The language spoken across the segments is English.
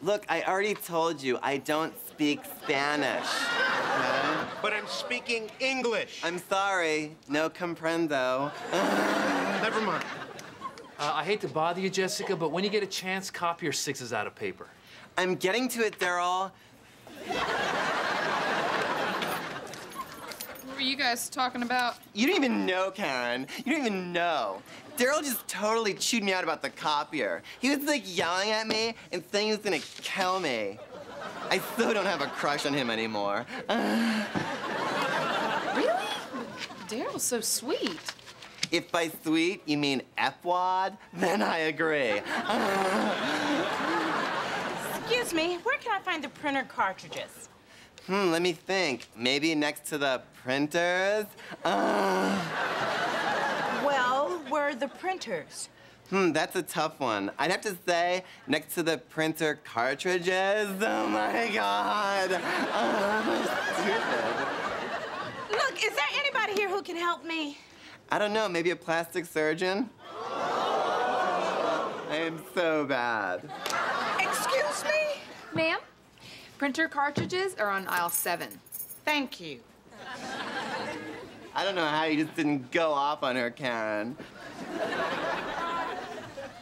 Look, I already told you I don't speak Spanish. Okay? But I'm speaking English. I'm sorry. No comprendo. Never mind. Uh, I hate to bother you, Jessica, but when you get a chance, copy your sixes out of paper. I'm getting to it, Daryl. What were you guys talking about? You don't even know, Karen. You don't even know. Daryl just totally chewed me out about the copier. He was like yelling at me and saying he was gonna kill me. I still don't have a crush on him anymore. Really? Daryl's so sweet. If by sweet you mean F-wad, then I agree. Excuse me, where can I find the printer cartridges? Hmm, let me think. Maybe next to the printers? Uh, Well, where are the printers? hmm, that's a tough one. I'd have to say next to the printer cartridges. Oh my god. Uh, stupid. Look, is there anybody here who can help me? I don't know, maybe a plastic surgeon? I am so bad. Excuse me? Ma'am, printer cartridges are on aisle seven. Thank you. I don't know how you just didn't go off on her, Karen.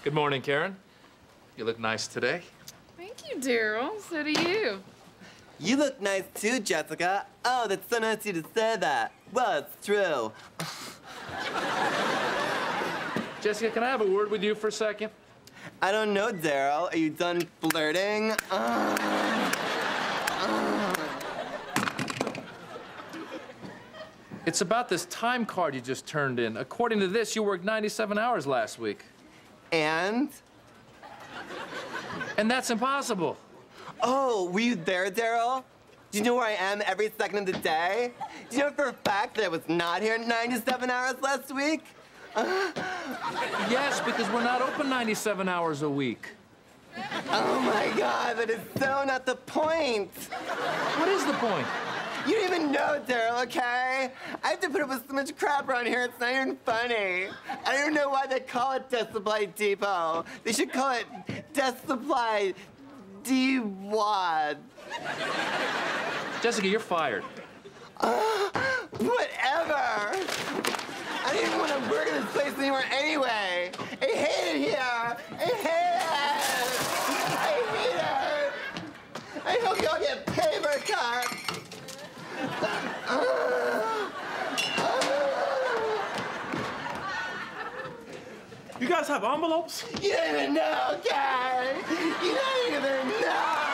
Good morning, Karen. You look nice today. Thank you, Daryl. So do you. You look nice too, Jessica. Oh, that's so nice of you to say that. Well, it's true. Jessica, can I have a word with you for a second? I don't know, Daryl. Are you done flirting? Uh, It's about this time card you just turned in. According to this, you worked 97 hours last week. and? And that's impossible. Oh, were you there, Daryl? Do you know where I am every second of the day? Do you know for a fact that I was not here 97 hours last week? Yes, because we're not open 97 hours a week. Oh my god, that is so not the point. What is the point? You don't even know, Daryl, okay? I have to put up with so much crap around here, it's not even funny. I don't even know why they call it Death Supply Depot. They should call it Death Supply D-Wad. Jessica, you're fired. Uh, whatever. I didn't even want to work in this place anymore anyway. I hate it here. You guys have envelopes? You don't even know, guys. You don't even know.